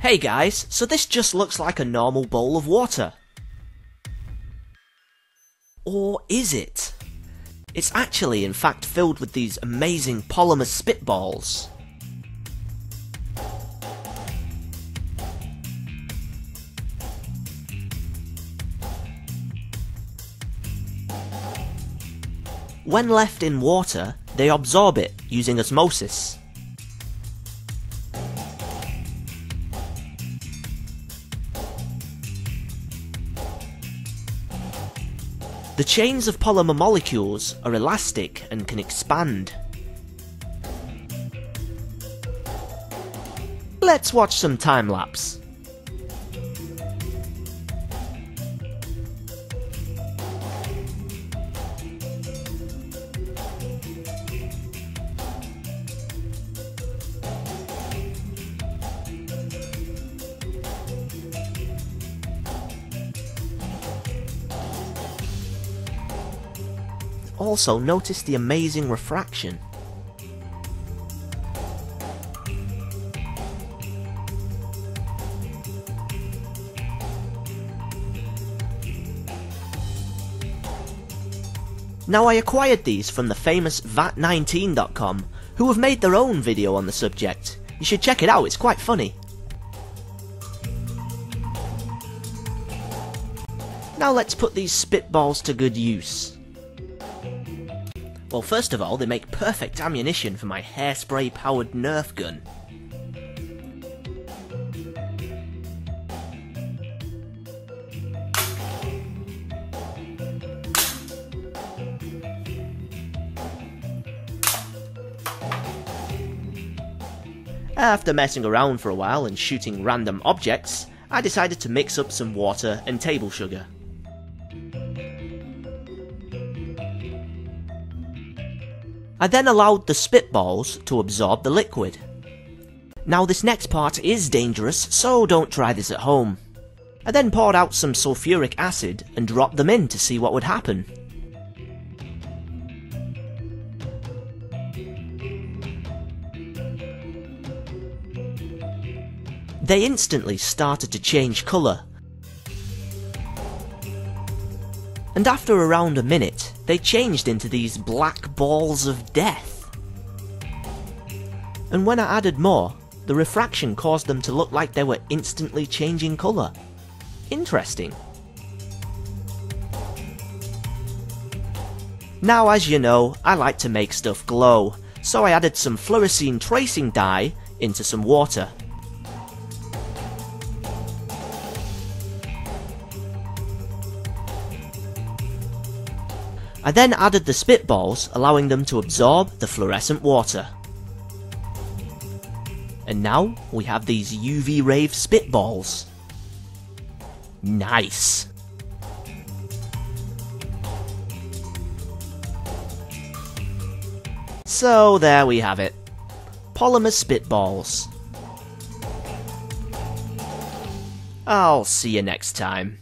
Hey guys, so this just looks like a normal bowl of water. Or is it? It's actually in fact filled with these amazing polymer spitballs. When left in water, they absorb it using osmosis. The chains of polymer molecules are elastic and can expand. Let's watch some time lapse. Also notice the amazing refraction. Now I acquired these from the famous VAT19.com, who have made their own video on the subject. You should check it out, it's quite funny. Now let's put these spitballs to good use. Well, first of all, they make perfect ammunition for my hairspray powered Nerf gun. After messing around for a while and shooting random objects, I decided to mix up some water and table sugar. I then allowed the spitballs to absorb the liquid. Now this next part is dangerous, so don't try this at home. I then poured out some sulfuric acid and dropped them in to see what would happen. They instantly started to change colour. And after around a minute, they changed into these black balls of death. And when I added more, the refraction caused them to look like they were instantly changing colour. Interesting. Now as you know, I like to make stuff glow, so I added some fluorescein tracing dye into some water. I then added the spitballs, allowing them to absorb the fluorescent water. And now we have these UV Rave spitballs. Nice. So there we have it. Polymer spitballs. I'll see you next time.